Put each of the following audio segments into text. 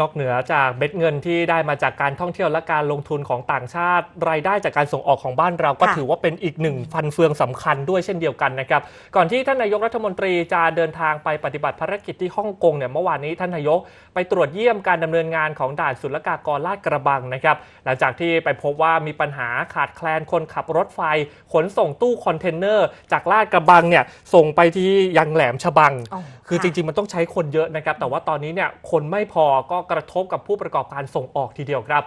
นอกเหนือจากเม็ดเงินที่ได้มาจากการท่องเที่ยวและการลงทุนของต่างชาติ รายได้จากการส่งออกของบ้านเราก็ค่ะถือว่าเป็นอีกหนึ่งฟันเฟืองสำคัญด้วยเช่นเดียวกันนะครับ ก่อนที่ท่านนายกรัฐมนตรีจะเดินทางไปปฏิบัติภารกิจที่ฮ่องกงเนี่ยเมื่อวานนี้ท่านนายกไปตรวจเยี่ยมการดำเนินงานของด่านศุลกากรลาดกระบังนะครับ หลังจากที่ไปพบว่ามีปัญหาขาดแคลนคนขับรถไฟ ขนส่งตู้คอนเทนเนอร์ จากลาดกระบังเนี่ยส่งไปที่ยังแหลมฉบังอ๋อ ค่ะคือจริง ๆ มันต้องใช้คนเยอะนะครับ แต่ว่าตอนนี้เนี่ยคนไม่พอก็กระทบกับผู้ประกอบการส่งออกทีเดียวครับ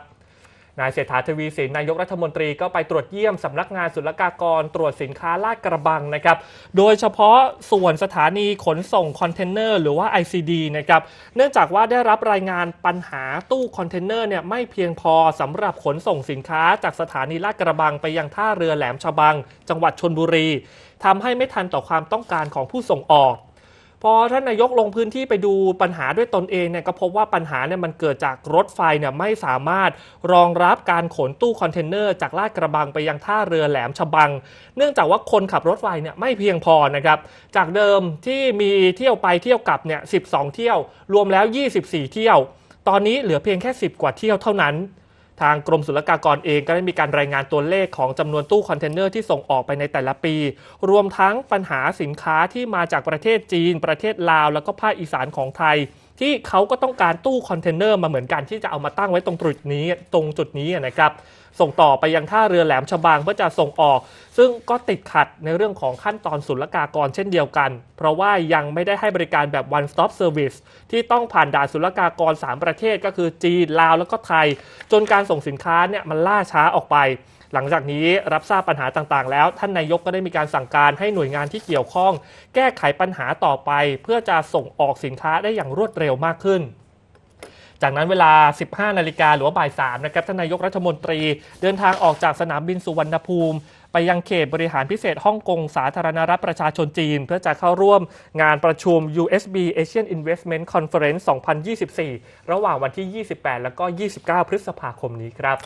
นายเศรษฐาทวีสินนายกรัฐมนตรีก็ไปตรวจเยี่ยมสำนักงานศุลกากร ตรวจสินค้าลาดกระบังนะครับ โดยเฉพาะส่วนสถานีขนส่งคอนเทนเนอร์หรือว่า ICD นะครับ เนื่องจากว่าได้รับรายงานปัญหาตู้คอนเทนเนอร์เนี่ยไม่เพียงพอสำหรับขนส่งสินค้าจากสถานีลาดกระบังไปยังท่าเรือแหลมฉบัง จังหวัดชนบุรีทำให้ไม่ทันต่อความต้องการของผู้ส่งออก พอท่านนายกลงพื้นที่ไปดูปัญหาด้วยตนเองเนี่ยก็พบว่าปัญหาเนี่ยมันเกิดจากรถไฟเนี่ยไม่สามารถรองรับการขนตู้คอนเทนเนอร์จากลาดกระบังไปยังท่าเรือแหลมฉบัง เนื่องจากว่าคนขับรถไฟเนี่ยไม่เพียงพอนะครับ จากเดิมที่มีเที่ยวไปเที่ยวกลับเนี่ย 12 เที่ยว รวมแล้ว 24 เที่ยว ตอนนี้เหลือเพียงแค่ 10 กว่าเที่ยวเท่านั้น ทางกรมศุลกากรเองก็ได้มีการรายงานตัวเลขของจำนวนตู้คอนเทนเนอร์ที่ส่งออกไปในแต่ละปี รวมทั้งปัญหาสินค้าที่มาจากประเทศจีน ประเทศลาว แล้วก็ภาคอีสานของไทย ที่เขาก็ต้องการตู้คอนเทนเนอร์มาเหมือนกันที่จะเอามาตั้งไว้ตรงจุดนี้ตรงจุดนี้นะครับส่งต่อไปยังท่าเรือแหลมฉบังเพื่อจะส่งออก ซึ่งก็ติดขัดในเรื่องของขั้นตอนศุลกากรเช่นเดียวกัน เพราะว่ายังไม่ได้ให้บริการแบบ one stop service ที่ต้องผ่านด่านศุลกากร 3 ประเทศก็คือจีน ลาวแล้วก็ไทย จนการส่งสินค้าเนี่ยมันล่าช้าออกไป หลังจากนี้รับทราบปัญหาต่างๆ แล้ว ท่านนายกก็ได้มีการสั่งการให้หน่วยงานที่เกี่ยวข้อง แก้ไขปัญหาต่อไป เพื่อจะส่งออกสินค้าได้อย่างรวดเร็วมากขึ้น จากนั้นเวลา 15 นาฬิกาหรือว่าบ่าย3นะครับท่านนายกรัฐมนตรีเดินทางออกจากสนามบินสุวรรณภูมิ ไปยังเขตบริหารพิเศษฮ่องกงสาธารณรัฐประชาชนจีน เพื่อจะเข้าร่วมงานประชุม USB Asian Investment Conference 2024 ระหว่างวันที่ 28 แล้วก็ 29 พฤษภาคมนี้ครับ